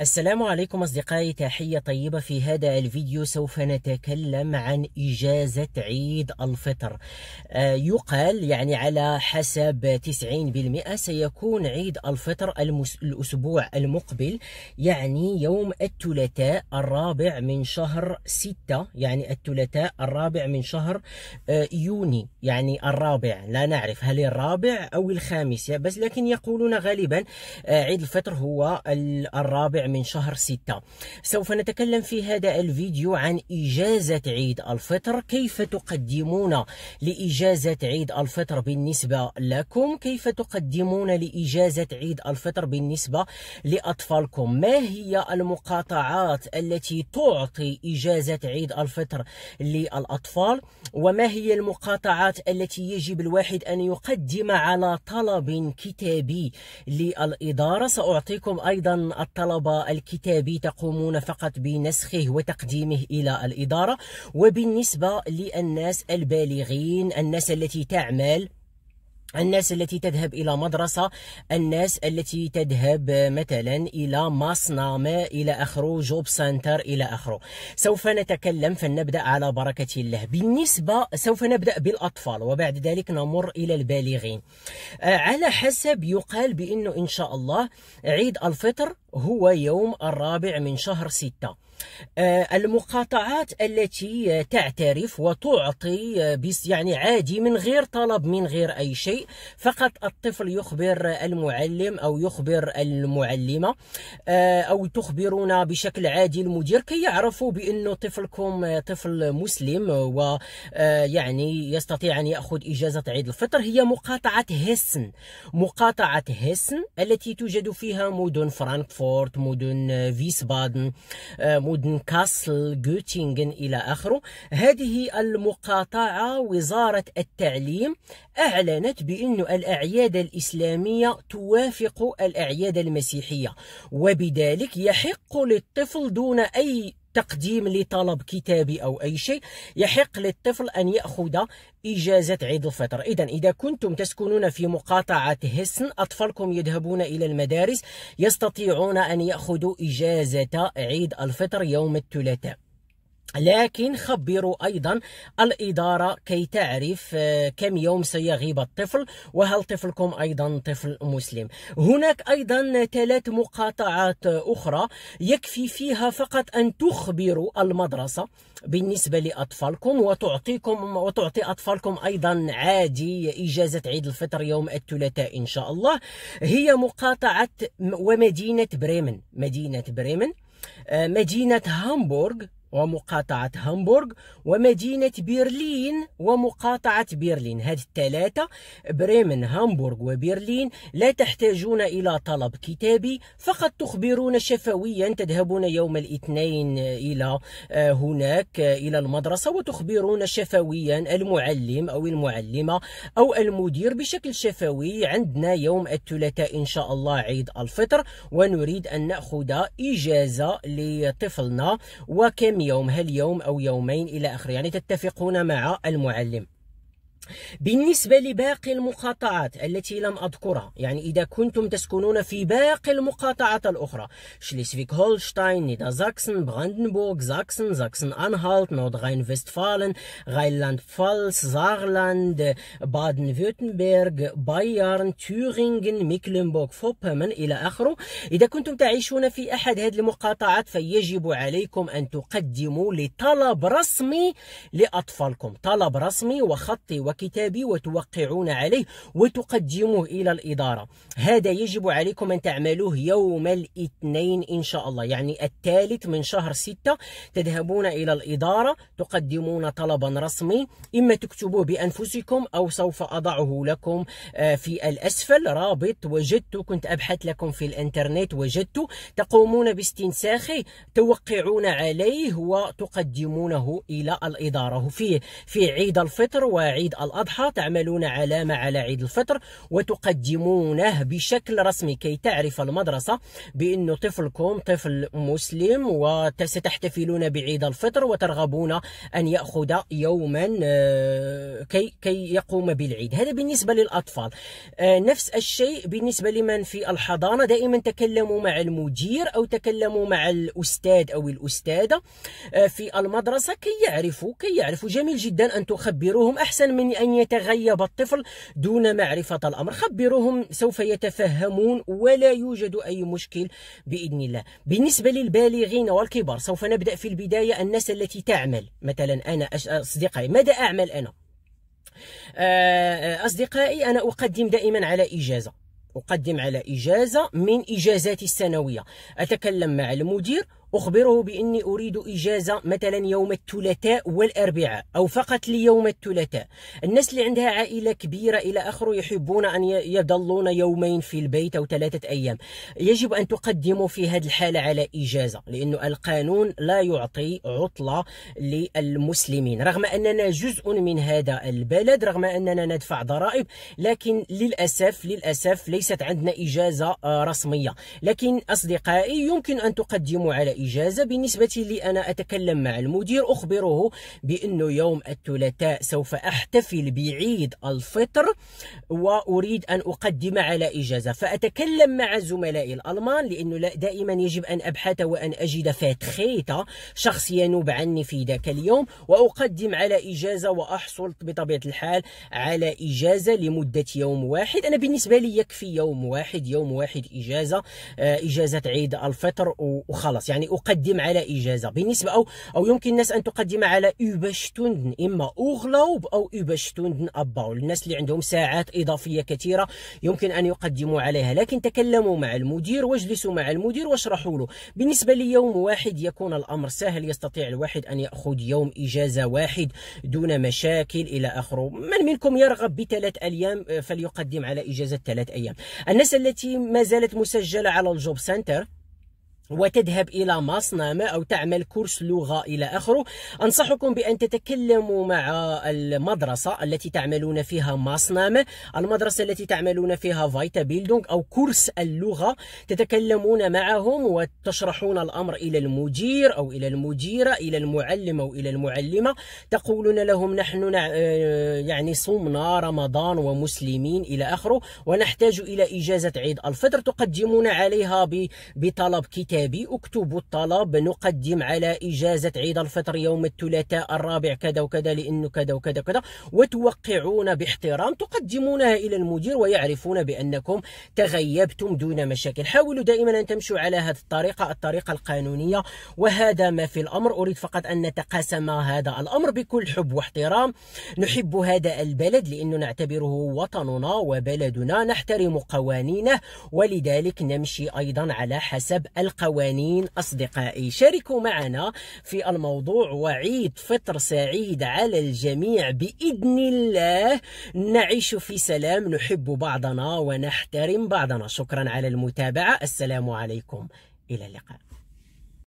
السلام عليكم أصدقائي تحية طيبة في هذا الفيديو. سوف نتكلم عن إجازة عيد الفطر. آه، يقال يعني على حسب 90% سيكون عيد الفطر الأسبوع المقبل يعني يوم الثلاثاء الرابع من شهر ستة يعني الثلاثاء الرابع من شهر آه، يوني يعني الرابع. لا نعرف هل الرابع أو الخامس بس لكن يقولون غالبا آه، عيد الفطر هو الرابع من شهر ستة. سوف نتكلم في هذا الفيديو عن إجازة عيد الفطر. كيف تقدمون لإجازة عيد الفطر بالنسبة لكم؟ كيف تقدمون لإجازة عيد الفطر بالنسبة لأطفالكم؟ ما هي المقاطعات التي تعطي إجازة عيد الفطر للأطفال؟ وما هي المقاطعات التي يجب الواحد أن يقدم على طلب كتابي للإدارة؟ سأعطيكم أيضا الطلب الكتابي تقومون فقط بنسخه وتقديمه إلى الإدارة وبالنسبة للناس البالغين الناس التي تعمل الناس التي تذهب إلى مدرسة الناس التي تذهب مثلا إلى مصنع ما إلى آخره جوب سنتر إلى آخره. سوف نتكلم فلنبدأ على بركة الله. بالنسبة سوف نبدأ بالأطفال وبعد ذلك نمر إلى البالغين. آه، على حسب يقال بأنه إن شاء الله عيد الفطر هو يوم الرابع من شهر ستة. المقاطعات التي تعترف وتعطي آه، يعني عادي من غير طلب من غير أي شيء. فقط الطفل يخبر المعلم أو يخبر المعلمة آه، أو تخبرنا بشكل عادي المدير كي يعرفوا بأنه طفلكم طفل مسلم ويعني يستطيع أن يأخذ إجازة عيد الفطر. هي مقاطعة هيسن. مقاطعة هيسن التي توجد فيها مدن فرانكفورت مدن فيسبادن مدن كاسل جوتينغن إلى آخره. هذه المقاطعة وزارة التعليم أعلنت بأن الأعياد الإسلامية توافق الأعياد المسيحية وبذلك يحق للطفل دون أي تقديم لطلب كتابي أو أي شيء يحق للطفل أن يأخذ إجازة عيد الفطر. إذا إذا كنتم تسكنون في مقاطعة هسن أطفالكم يذهبون إلى المدارس يستطيعون أن يأخذوا إجازة عيد الفطر يوم الثلاثاء. لكن خبروا أيضا الإدارة كي تعرف آه، كم يوم سيغيب الطفل وهل طفلكم أيضا طفل مسلم. هناك أيضا ثلاث مقاطعات أخرى يكفي فيها فقط أن تخبروا المدرسة بالنسبة لأطفالكم وتعطيكم وتعطي أطفالكم أيضا عادي إجازة عيد الفطر يوم الثلاثاء إن شاء الله. هي مقاطعة ومدينة بريمن. مدينة بريمن آه، مدينة هامبورغ. ومقاطعة هامبورغ ومدينة برلين ومقاطعة برلين هذه الثلاثة بريمن هامبورغ وبرلين لا تحتاجون إلى طلب كتابي فقط تخبرون شفويا تذهبون يوم الاثنين إلى آه، هناك آه، إلى المدرسة وتخبرون شفويا المعلم أو المعلمة أو المدير بشكل شفوي عندنا يوم الثلاثاء إن شاء الله عيد الفطر. ونريد أن نأخذ إجازة لطفلنا وكم يوم هل يوم أو يومين إلى آخره. يعني تتفقون مع المعلم. بالنسبة لباقي المقاطعات التي لم أذكرها يعني إذا كنتم تسكنون في باقي المقاطعات الأخرى شليسفيك هولشتاين نيدا زاكسن براندنبورغ زاكسن زاكسن أنهالت نوردراين فيستفالن راينلاند فالس زارلاند بادن فورتمبيرغ بايرن تورينغن ميكلنبورغ فوربومرن إلى آخره. إذا كنتم تعيشون في أحد هذه المقاطعات فيجب عليكم أن تقدموا لطلب رسمي لأطفالكم. طلب رسمي وخطي وكتابي وتوقعون عليه وتقدموه إلى الإدارة. هذا يجب عليكم أن تعملوه يوم الاثنين إن شاء الله يعني الثالث من شهر ستة. تذهبون إلى الإدارة تقدمون طلبا رسمي إما تكتبوه بأنفسكم أو سوف أضعه لكم آه، في الأسفل. رابط وجدت كنت أبحث لكم في الإنترنت وجدت. تقومون باستنساخه توقعون عليه وتقدمونه إلى الإدارة. في في عيد الفطر وعيد الأضحى تعملون علامة على عيد الفطر وتقدمونه بشكل رسمي. كي تعرف المدرسة بأن طفلكم طفل مسلم وستحتفلون بعيد الفطر وترغبون أن يأخذ يوما آه، كي كي يقوم بالعيد. هذا بالنسبة للأطفال. آه، نفس الشيء بالنسبة لمن في الحضانة. دائما تكلموا مع المدير أو تكلموا مع الأستاذ أو الأستاذة آه، في المدرسة. كي يعرفوا كي يعرفوا. جميل جدا أن تخبروهم أحسن من أن يتغيب الطفل دون معرفة الأمر. خبروهم سوف يتفهمون ولا يوجد أي مشكل بإذن الله. بالنسبة للبالغين والكبار سوف نبدأ في البداية الناس التي تعمل. مثلا أنا أصدقائي ماذا أعمل أنا؟ آه، أصدقائي أنا أقدم دائما على إجازة. أقدم على إجازة من إجازاتي السنوية. أتكلم مع المدير أخبره بأني أريد إجازة مثلا يوم الثلاثاء والأربعاء أو فقط ليوم الثلاثاء. الناس اللي عندها عائلة كبيرة إلى آخره يحبون أن يظلون يومين في البيت أو ثلاثة أيام. يجب أن تقدموا في هذه الحالة على إجازة لأن القانون لا يعطي عطلة للمسلمين. رغم أننا جزء من هذا البلد رغم أننا ندفع ضرائب لكن للأسف للأسف ليست عندنا إجازة آه، رسمية. لكن أصدقائي يمكن أن تقدموا على إجازة بالنسبة لي أنا أتكلم مع المدير أخبره بأنه يوم الثلاثاء سوف أحتفل بعيد الفطر وأريد أن أقدم على إجازة. فأتكلم مع زملائي الألمان لأنه دائما يجب أن أبحث وأن أجد فاتخيتا شخص ينوب عني في ذاك اليوم وأقدم على إجازة وأحصل بطبيعة الحال على إجازة لمدة يوم واحد. أنا بالنسبة لي يكفي يوم واحد يوم واحد إجازة آه، إجازة عيد الفطر وخلص يعني أقدم على إجازة بالنسبة أو أو يمكن الناس أن تقدم على überstunden إما أغلوب أو überstunden أباول الناس اللي عندهم ساعات إضافية كثيرة يمكن أن يقدموا عليها. لكن تكلموا مع المدير واجلسوا مع المدير واشرحوا له. بالنسبة ليوم واحد يكون الأمر سهل. يستطيع الواحد أن يأخذ يوم إجازة واحد دون مشاكل إلى آخره. من منكم يرغب بثلاث أيام فليقدم على إجازة ثلاث أيام. الناس التي ما زالت مسجلة على الجوب سنتر وتذهب إلى مصنع أو تعمل كورس لغة إلى آخره. أنصحكم بأن تتكلموا مع المدرسة التي تعملون فيها مصنع المدرسة التي تعملون فيها فايتا بيلدونغ أو كورس اللغة. تتكلمون معهم وتشرحون الأمر إلى المدير أو إلى المديرة إلى المعلم أو إلى المعلمة. تقولون لهم نحن آه، يعني صمنا رمضان ومسلمين إلى آخره ونحتاج إلى إجازة عيد الفطر. تقدمون عليها بطلب كتاب كتابي اكتبوا الطلب نقدم على إجازة عيد الفطر يوم الثلاثاء الرابع كذا وكذا لأنه كذا وكذا وكذا. وتوقعون باحترام تقدمونها إلى المدير ويعرفون بأنكم تغيبتم دون مشاكل. حاولوا دائما أن تمشوا على هذه الطريقة الطريقة القانونية وهذا ما في الأمر. أريد فقط أن نتقاسم هذا الأمر بكل حب واحترام. نحب هذا البلد لأنه نعتبره وطننا وبلدنا. نحترم قوانينه ولذلك نمشي أيضا على حسب القوانين. قوانين أصدقائي. شاركوا معنا في الموضوع وعيد فطر سعيد على الجميع. بإذن الله نعيش في سلام نحب بعضنا ونحترم بعضنا. شكرا على المتابعة. السلام عليكم. إلى اللقاء.